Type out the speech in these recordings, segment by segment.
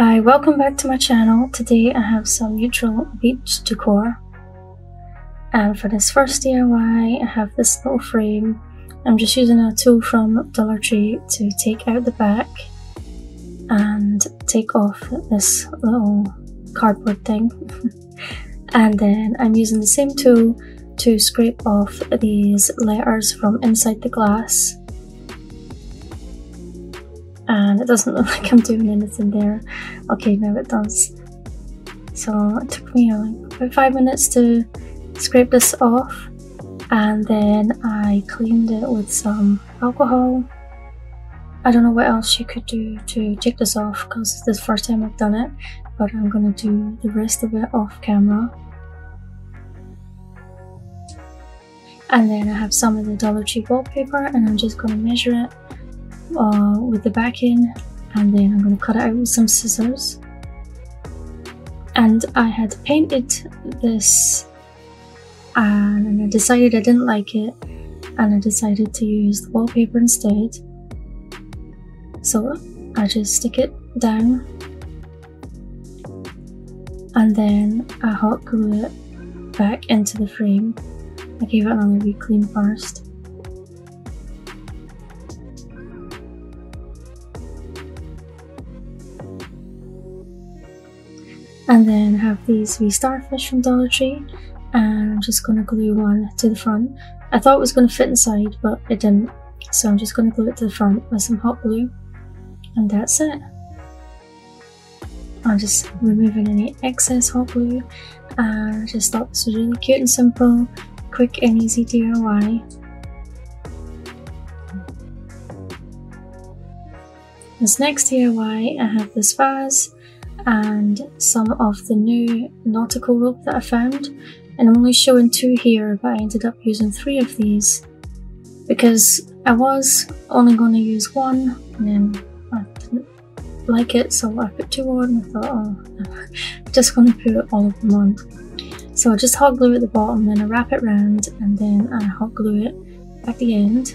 Hi, welcome back to my channel. Today I have some neutral beach decor. And for this first DIY, I have this little frame. I'm just using a tool from Dollar Tree to take out the back and take off this little cardboard thing. and then I'm using the same tool to scrape off these letters from inside the glass and it doesn't look like I'm doing anything there. Okay, now it does. So it took me uh, like about five minutes to scrape this off and then I cleaned it with some alcohol. I don't know what else you could do to take this off because this is the first time I've done it, but I'm gonna do the rest of it off camera. And then I have some of the Dollar Tree wallpaper and I'm just gonna measure it uh, with the backing and then I'm going to cut it out with some scissors. And I had painted this and I decided I didn't like it and I decided to use the wallpaper instead. So I just stick it down and then I hot glue it back into the frame. I gave it another wee clean first. And then have these wee starfish from Dollar Tree and I'm just to glue one to the front. I thought it was to fit inside but it didn't so I'm just to glue it to the front with some hot glue and that's it. I'm just removing any excess hot glue and I just thought this was really cute and simple, quick and easy DIY. This next DIY I have this vase and some of the new nautical rope that I found. And I'm only showing two here but I ended up using three of these because I was only going to use one and then I didn't like it so I put two on. I thought oh I'm just going to put all of them on. So I just hot glue at the bottom then I wrap it round and then I hot glue it at the end.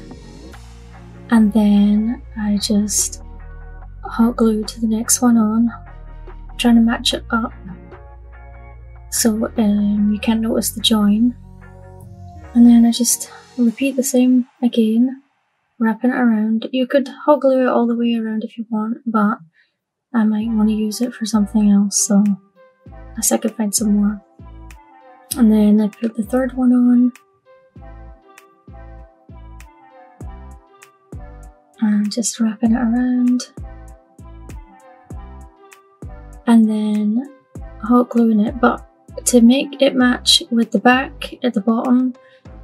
And then I just hot glue to the next one on trying to match it up. So um, you can notice the join. And then I just repeat the same again wrapping it around. You could hot glue it all the way around if you want but I might want to use it for something else so I guess I could find some more. And then I put the third one on. And just wrapping it around then hot gluing it but to make it match with the back at the bottom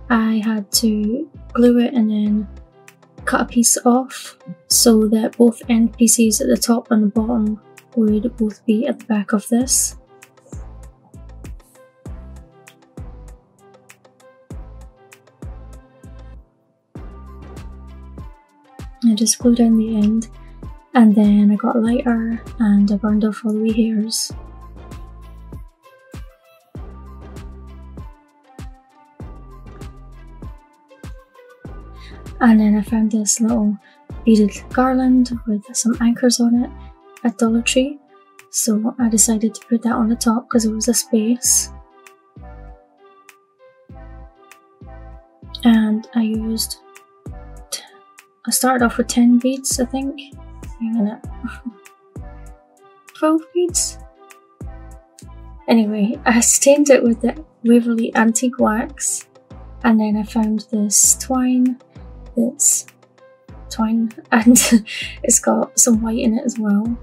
I had to glue it and then cut a piece off so that both end pieces at the top and the bottom would both be at the back of this. I just glued down the end and then I got lighter and I burned off all the wee hairs. And then I found this little beaded garland with some anchors on it at Dollar Tree. So I decided to put that on the top because it was a space. And I used, I started off with 10 beads I think a minute. 12 beads? Anyway, I stained it with the Waverly Antique Wax and then I found this twine that's twine and it's got some white in it as well.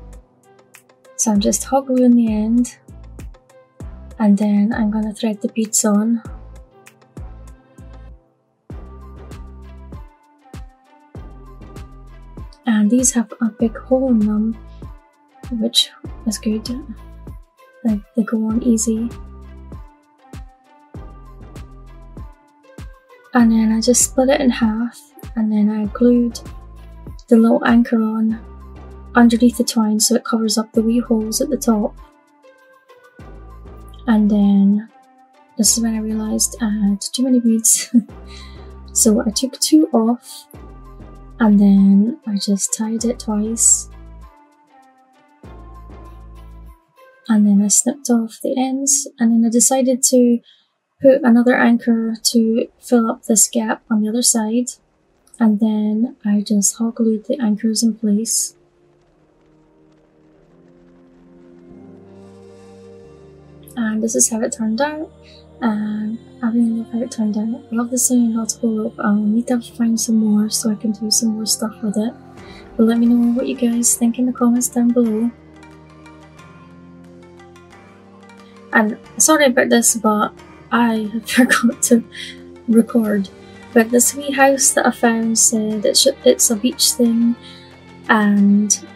So I'm just hot gluing the end and then I'm going to thread the beads on and these have a big hole in them which is good. Like they go on easy. And then I just split it in half and then I glued the little anchor on underneath the twine so it covers up the wee holes at the top. And then this is when I realised I had too many beads. So I took two off and then I just tied it twice. And then I snipped off the ends. And then I decided to put another anchor to fill up this gap on the other side. And then I just hot glued the anchors in place. And this is how it turned out. And I really love how it turned out. I love the nautical rope. I'll need to find some more so I can do some more stuff with it. But let me know what you guys think in the comments down below. And sorry about this, but I forgot to record. But this wee house that I found said it's, it's a beach thing, and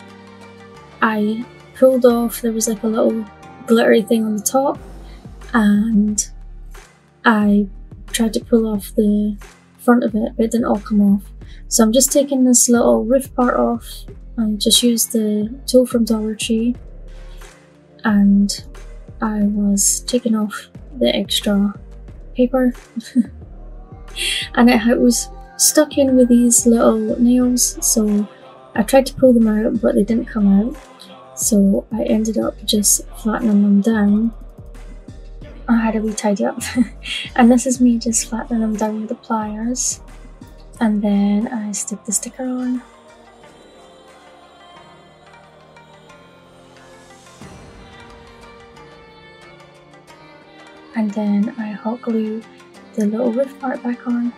I pulled off, there was like a little glittery thing on the top, and I tried to pull off the front of it, but it didn't all come off. So I'm just taking this little roof part off. And just used the tool from Dollar Tree. And I was taking off the extra paper. And it was stuck in with these little nails. So I tried to pull them out but they didn't come out. So I ended up just flattening them down I had a wee tidy up. And this is me just flattening them down with the pliers. And then I stick the sticker on. And then I hot glue the little roof part back on.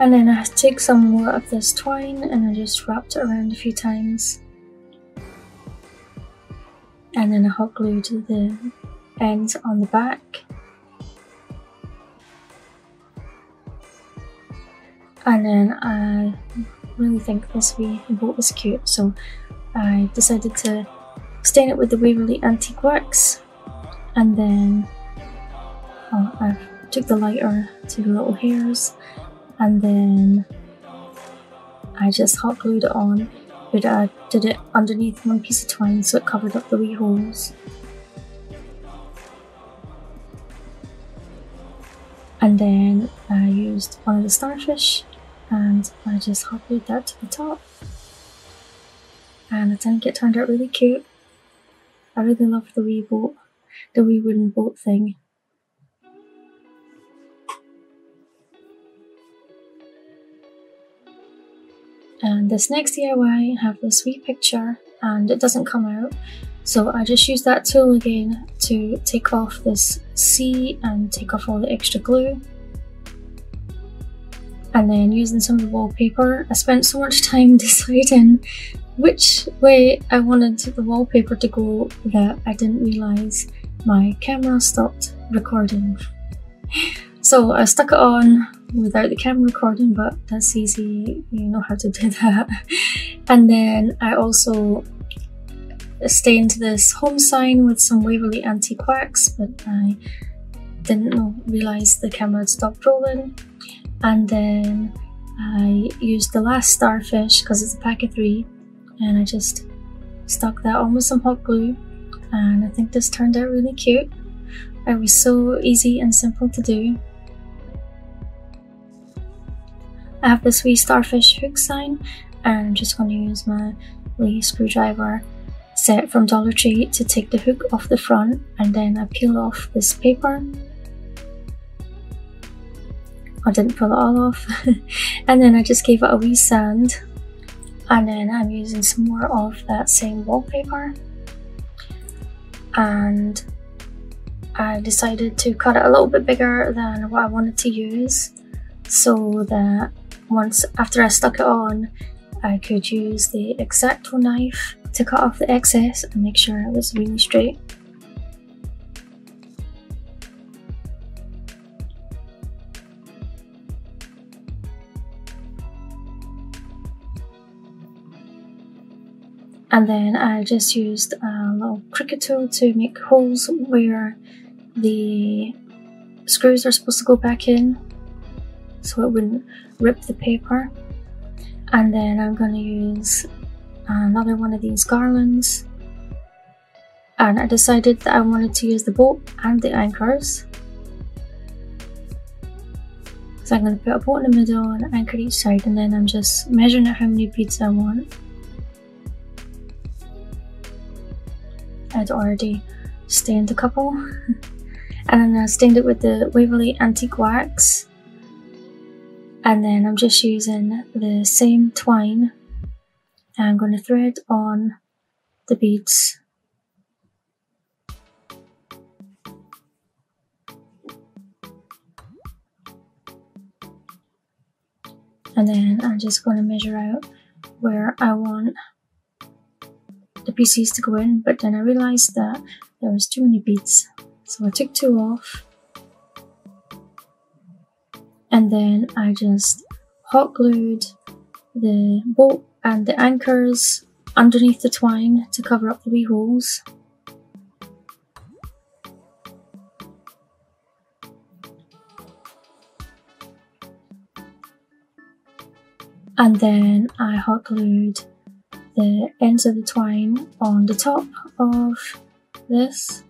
And then I take some more of this twine and I just wrapped it around a few times. And then I hot glued the ends on the back. And then I really think this boat was cute, so I decided to stain it with the Waverly Antique Wax, and then oh, I took the lighter to the little hairs, and then I just hot glued it on, but I did it underneath one piece of twine so it covered up the wee holes. And then I used one of the starfish and I just hot glued that to the top. And I think it turned out really cute. I really love the wee boat, the wee wooden boat thing. This next DIY, I have this wee picture and it doesn't come out. So I just use that tool again to take off this C and take off all the extra glue and then using some of the wallpaper. I spent so much time deciding which way I wanted the wallpaper to go that I didn't realise my camera stopped recording. So I stuck it on without the camera recording, but that's easy, you know how to do that. And then I also stained this home sign with some Waverly Antique Wax, but I didn't realise the camera had stopped rolling and then I used the last starfish because it's a pack of three and I just stuck that on with some hot glue and I think this turned out really cute. It was so easy and simple to do. I have this wee starfish hook sign and I'm just going to use my wee screwdriver set from Dollar Tree to take the hook off the front and then I peel off this paper I didn't pull it all off. and then I just gave it a wee sand. And then I'm using some more of that same wallpaper. And I decided to cut it a little bit bigger than what I wanted to use so that once after I stuck it on I could use the X-Acto knife to cut off the excess and make sure it was really straight. and then I just used a little Cricut tool to make holes where the screws are supposed to go back in so it wouldn't rip the paper and then I'm going to use another one of these garlands and I decided that I wanted to use the boat and the anchors So I'm going to put a boat in the middle and anchor each side and then I'm just measuring out how many beads I want. I'd already stained a couple. and then I stained it with the Waverly Antique Wax. And then I'm just using the same twine. I'm going to thread on the beads. And then I'm just going to measure out where I want the pieces to go in. But then I realized that there was too many beads. So I took two off then I just hot glued the boat and the anchors underneath the twine to cover up the wee holes. And then I hot glued the ends of the twine on the top of this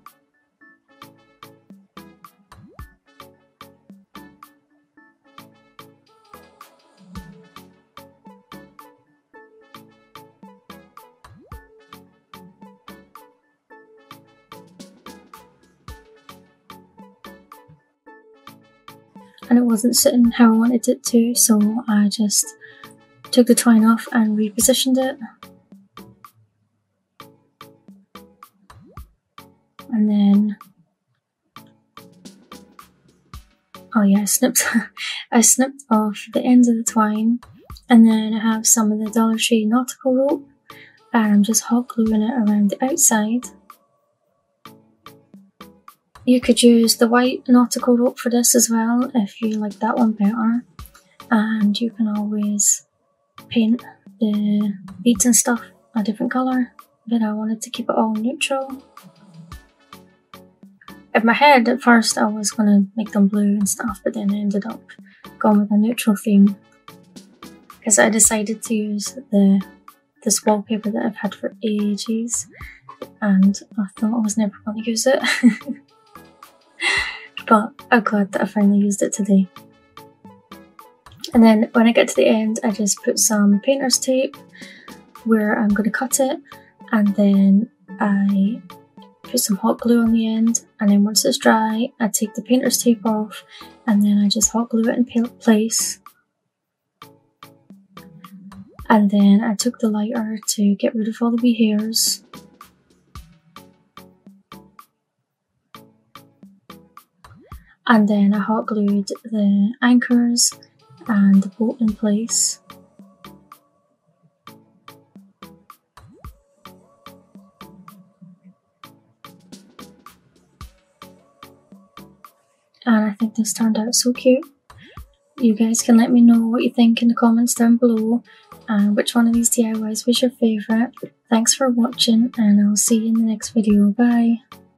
and it wasn't sitting how I wanted it to so I just took the twine off and repositioned it. And then, oh yeah, I snipped, I snipped off the ends of the twine and then I have some of the Dollar Tree nautical rope and I'm just hot gluing it around the outside. You could use the white nautical rope for this as well if you like that one better and you can always paint the beads and stuff a different colour, but I wanted to keep it all neutral. In my head, at first, I was gonna make them blue and stuff, but then I ended up going with a neutral theme because I decided to use the this wallpaper that I've had for ages, and I thought I was never going to use it. but I'm glad that I finally used it today. And then when I get to the end, I just put some painter's tape where I'm going to cut it. And then I put some hot glue on the end. And then once it's dry, I take the painter's tape off and then I just hot glue it in place. And then I took the lighter to get rid of all the wee hairs. And then I hot glued the anchors and the bolt in place. And I think this turned out so cute. You guys can let me know what you think in the comments down below and which one of these DIYs was your favourite. Thanks for watching and I'll see you in the next video. Bye!